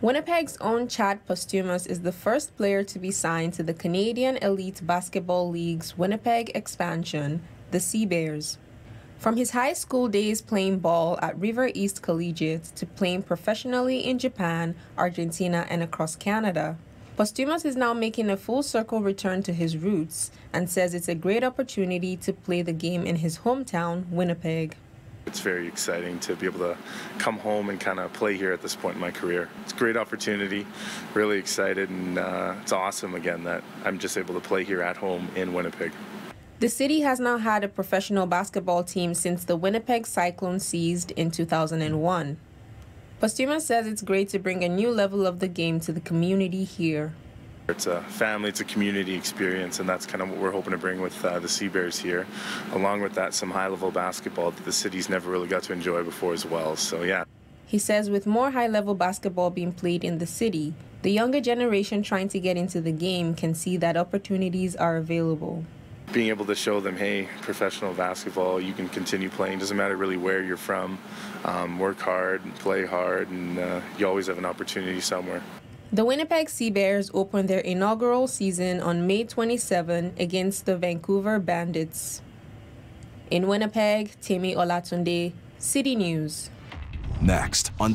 Winnipeg's own Chad Posthumus is the first player to be signed to the Canadian Elite Basketball League's Winnipeg expansion, the Sea Bears. From his high school days playing ball at River East Collegiate to playing professionally in Japan, Argentina, and across Canada, Posthumus is now making a full circle return to his roots and says it's a great opportunity to play the game in his hometown, Winnipeg. It's very exciting to be able to come home and kind of play here at this point in my career. It's a great opportunity, really excited, and uh, it's awesome again that I'm just able to play here at home in Winnipeg. The city has now had a professional basketball team since the Winnipeg Cyclone seized in 2001. Posthumus says it's great to bring a new level of the game to the community here. It's a family, it's a community experience, and that's kind of what we're hoping to bring with uh, the Sea Bears here. Along with that, some high level basketball that the city's never really got to enjoy before as well. So, yeah. He says with more high level basketball being played in the city, the younger generation trying to get into the game can see that opportunities are available. Being able to show them, hey, professional basketball, you can continue playing. Doesn't matter really where you're from. Um, work hard and play hard, and uh, you always have an opportunity somewhere. The Winnipeg Sea Bears opened their inaugural season on May 27 against the Vancouver Bandits. In Winnipeg, Temi Olatunde, City News. Next on